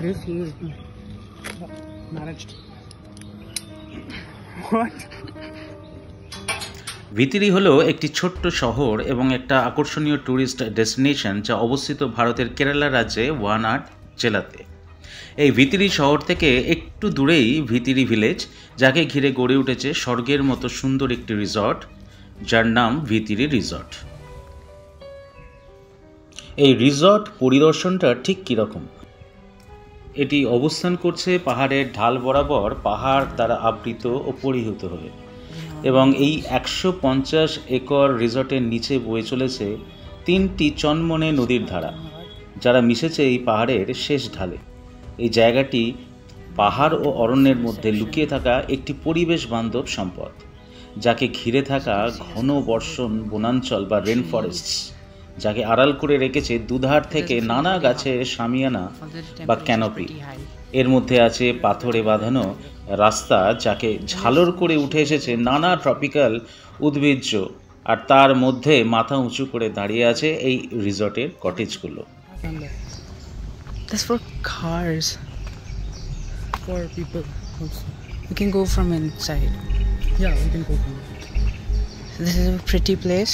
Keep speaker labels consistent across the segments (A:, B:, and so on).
A: Refused. Managed. What?
B: ভিতিরি হলো একটি ছোট্ট শহর এবং একটা আকর্ষণীয় ট্যুরিস্ট ডেস্টিনেশন যা অবস্থিত ভারতের কেরালা রাজ্যে ওয়ানাড জেলাতে এই ভিতিরি শহর থেকে একটু দূরেই ভিতিরি ভিলেজ, যাকে ঘিরে গড়ে উঠেছে স্বর্গের মতো সুন্দর একটি রিসর্ট, যার নাম ভিতিরি রিসর্ট এই রিসর্ট পরিদর্শনটা ঠিক কীরকম এটি অবস্থান করছে পাহাড়ের ঢাল বরাবর পাহাড় দ্বারা আবৃত ও পরিহিত হয়ে। এবং এই একশো পঞ্চাশ একর রিসর্টের নিচে বয়ে চলেছে তিনটি চনমনে নদীর ধারা, যারা মিশেছে এই পাহাড়ের শেষ ঢালে। এই জায়গাটি পাহাড় ও অরণ্যের মধ্যে লুকিয়ে থাকা একটি পরিবেশ বান্ধব সম্পদ, যাকে ঘিরে থাকা ঘন বর্ষণ বনাঞ্চল বা রেন ফরেস্টস যাকে আড়াল করে রেখেছে দুধার থেকে নানা গাছের সামিয়ানা বা ক্যানোপি এর মধ্যে আছে পাথরে বাঁধানো রাস্তা যাকে ঝালর করে উঠে এসেছে নানা ট্রপিক্যাল উদ্ভিজ্জ আর তার মধ্যে মাথা উঁচু করে দাঁড়িয়ে আছে এই রিসর্টের কটেজগুলো
A: That's for cars. For people also. We can go from inside. Yeah, we can go from This is a pretty place.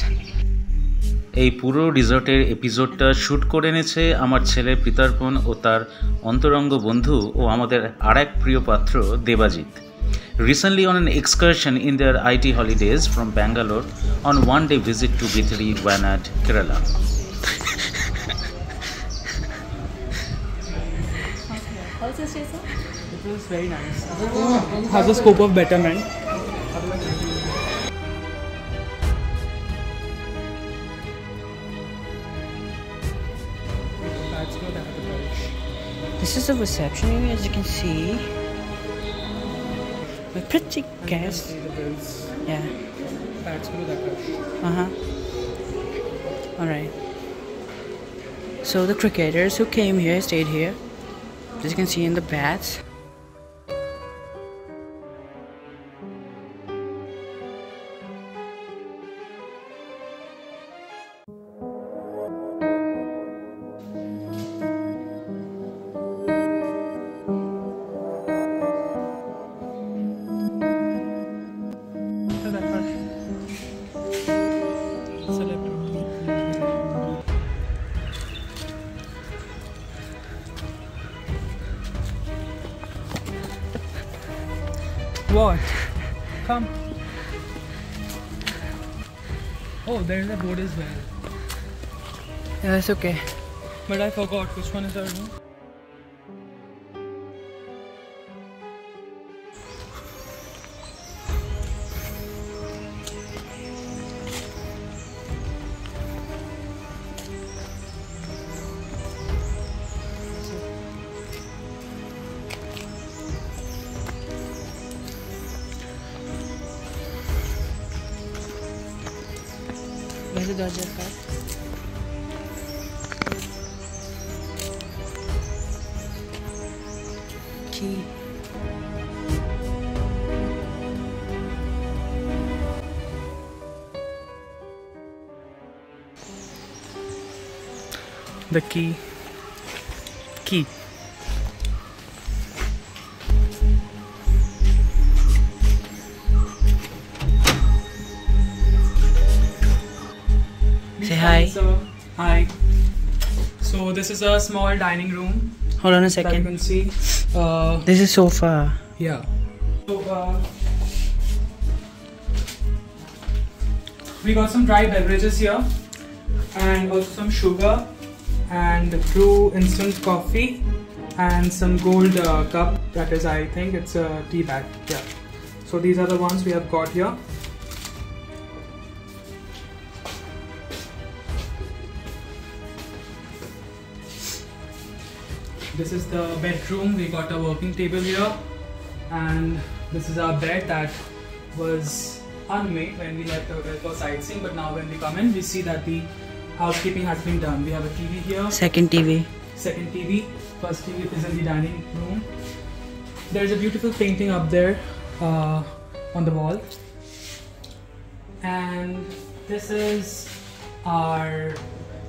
B: এই পুরো রিসর্টের এপিসোডটা শ্যুট করে এনেছে আমার ছেলে পিতার্পণ ও তার অন্তরঙ্গ বন্ধু ও আমাদের আর এক প্রিয় পাত্র Debajit. Recently on an excursion in their IT holidays from Bangalore on one day visit to Vythiri Wayanad Kerala how station
A: it was very nice has This is the reception area, as you can see. With pretty guests. Yeah. Uh huh. Alright. So the cricketers who came here stayed here. As you can see in the bats.
C: What? Come. Oh, there is a board as well.
A: Yeah, that's okay.
C: But I forgot which one is our room. adiantar. Que daqui
A: que hi.
C: So this is a small dining room
A: Hold on a
C: second. you can see. Uh,
A: This is sofa.
C: Yeah. So, uh, we got some dry beverages here and also some sugar and brew instant coffee and some gold uh, cup that is I think it's a tea bag yeah so these are the ones we have got here this is the bedroom. We got a working table here. And this is our bed that was unmade when we left the hotel for sightseeing. But now when we come in we see that the housekeeping has been done. We have a tv here.
A: Second TV.
C: second tv first tv is in the dining room. There's a beautiful painting up there uh, on the wall. And this is our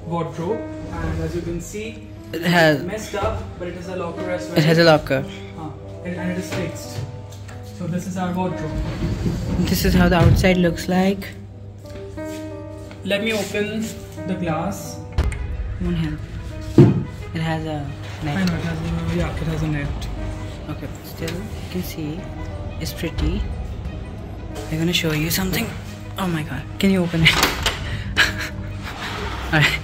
C: wardrobe. And as you can see,
A: It has
C: messed up, but it is a locker as well.
A: it has a locker.
C: Uh, and, and it is fixed. So this is our wardrobe.
A: This is how the outside looks like.
C: Let me open the glass.
A: Won't help. It has a
C: I
A: net.
C: know it has a yeah, it has a net.
A: Okay, still you can see it's pretty. I'm gonna show you something. Oh my god, can you open it? Alright.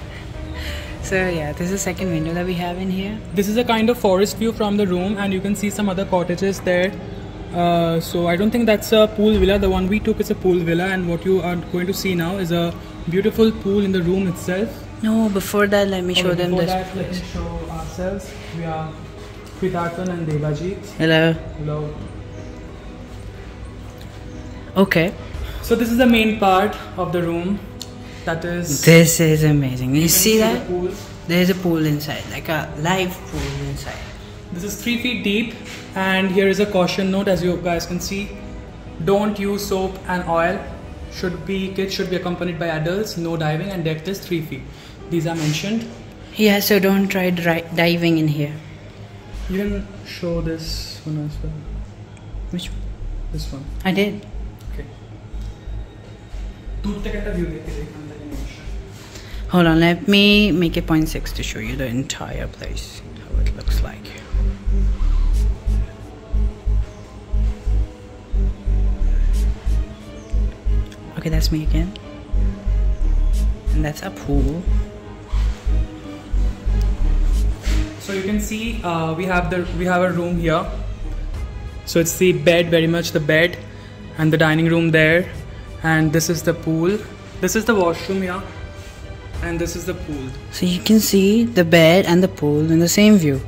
A: So yeah, this is the second window that we have in here.
C: This is a kind of forest view from the room, and you can see some other cottages there. Uh, so I don't think that's a pool villa. The one we took is a pool villa, and what you are going to see now is a beautiful pool in the room itself.
A: No, before that, let me show them
C: before
A: this.
C: that, let me show ourselves. We are Kritartan and Devajit.
A: Hello.
C: Hello.
A: Okay.
C: So this is the main part of the room that is.
A: This is amazing. You, see, that?
C: The
A: there is a pool inside, like a live pool inside.
C: This is three feet deep, and here is a caution note, as you guys can see. Don't use soap and oil. Should be kids should be accompanied by adults. No diving, and depth is three feet. These are mentioned.
A: Yeah, so don't try diving in here.
C: You can show this one as well.
A: Which one?
C: This one.
A: I did.
C: Okay.
A: Hold on, let me make it 0.6 to show you the entire place, how it looks like. Okay, that's me again. And that's a pool.
C: So you can see uh, we have the we have a room here. So it's the bed, very much the bed, and the dining room there, and this is the pool. This is the washroom here, and this is the pool.
A: So you can see the bed and the pool in the same view.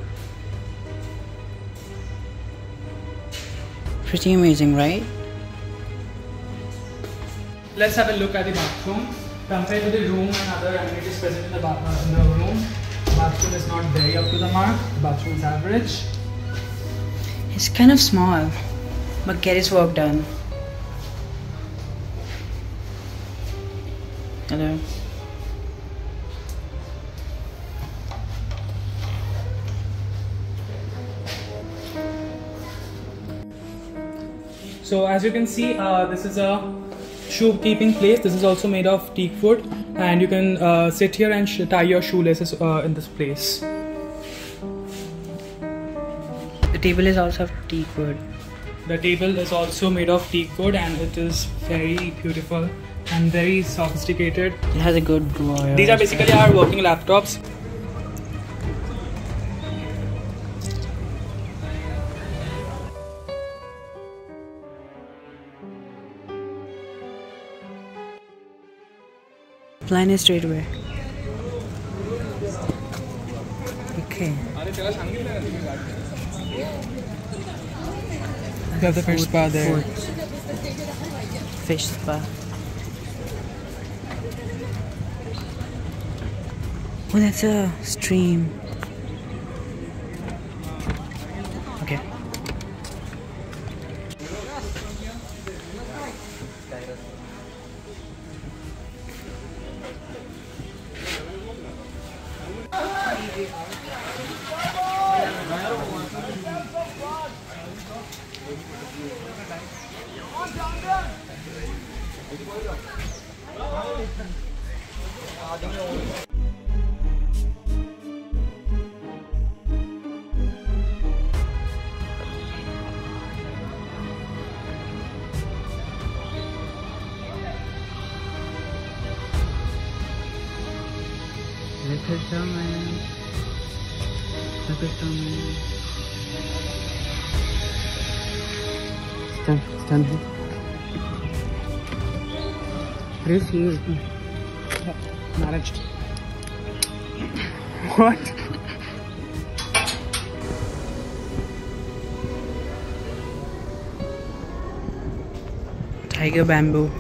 A: Pretty amazing, right?
C: Let's have a look at the bathroom. Compared to the room and other amenities present in the, ba- uh, in the room, bathroom is not very up to the mark. The bathroom is average.
A: It's kind of small, but get its work done. Hello.
C: So as you can see, uh, this is a shoe keeping place. This is also made of teak wood, and you can uh, sit here and sh- tie your shoelaces uh, in this place.
A: The table is also of teak wood.
C: The table is also made of teak wood, and it is very beautiful and very sophisticated.
A: It has a good drawer.
C: These are basically our working laptops.
A: Plan is straight away. Okay.
C: We have the fish spa there.
A: Fish spa. Oh, that's a stream. Okay. Stand, stand here. Chris, he.
C: What?
A: tiger bamboo.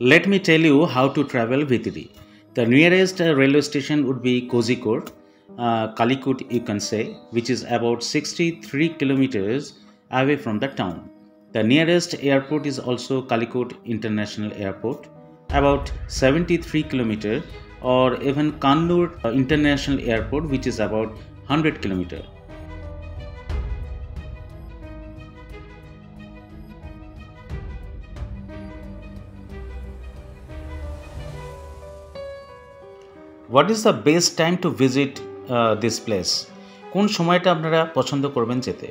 B: Let me tell you how to travel with thee. The nearest uh, railway station would be Kozhikode, uh, Calicut you can say, which is about 63 kilometers away from the town. The nearest airport is also Calicut International Airport, about 73 kilometers or even Kannur uh, International Airport, which is about 100 kilometer. What is the best time to visit this place কোন সময়টা আপনারা পছন্দ করবেন যেতে?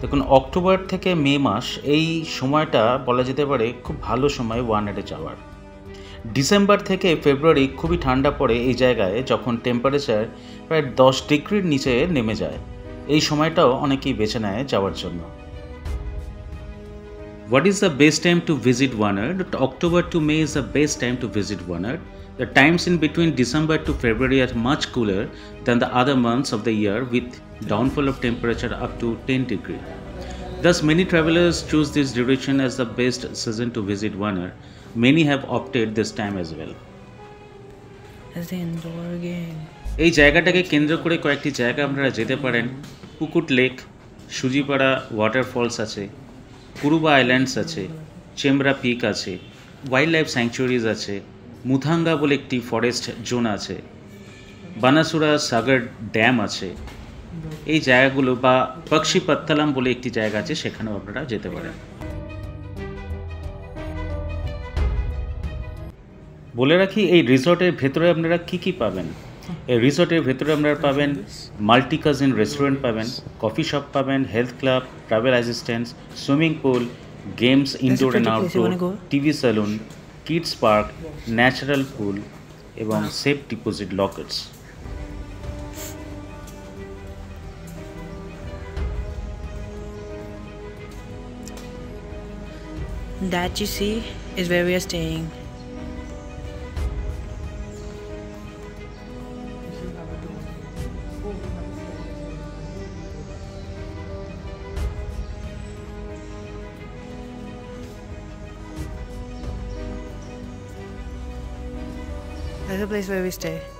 B: দেখুন, October থেকে মে মাস এই সময়টা বলা যেতে পারে খুব ভালো সময় ওয়ানেডে যাওয়ার ডিসেম্বর থেকে ফেব্রুয়ারি খুবই ঠান্ডা পড়ে এই জায়গায় যখন টেম্পারেচার প্রায় দশ ডিগ্রির নিচে নেমে যায়। এই সময়টাও অনেকেই বেছে নেয় যাওয়ার জন্য। What is the best time to visit Wanad? October to May is the best time to visit Wanad. The times in between December to February are much cooler than the other months of the year with downfall of temperature up to 10 degree. Thus many travelers choose this duration as the best season to visit Wanad. Many have opted this time as well.
A: That's the indoor game.
B: এই জায়গাটাকে কেন্দ্র করে কয়েকটি জায়গা আপনারা যেতে পারেন পুকুট lake সুজিপাড়া waterfalls আছে কুরুবা আইল্যান্ডস আছে চেমরা পিক আছে ওয়াইল্ড লাইফ স্যাংচুয়ারিজ আছে মুথাঙ্গা বলে একটি ফরেস্ট জোন আছে। বানাসুরা সাগর ড্যাম আছে। এই জায়গাগুলো বা পক্ষী পত্তালাম বলে একটি জায়গা আছে সেখানেও আপনারা যেতে পারেন। বলে রাখি এই রিসর্টের ভেতরে আপনারা কি কি পাবেন? এই রিসর্টের ভেতরে আপনারা পাবেন মাল্টি কাজিন রেস্টুরেন্ট পাবেন কফি শপ পাবেন health club travel
A: assistance
B: swimming
A: pool games
B: indoor
A: and outdoor
B: TV salon kids park natural পুল এবং safe deposit lockers
A: That you see is where we are staying. That's the place where we stay.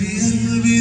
D: بقلبي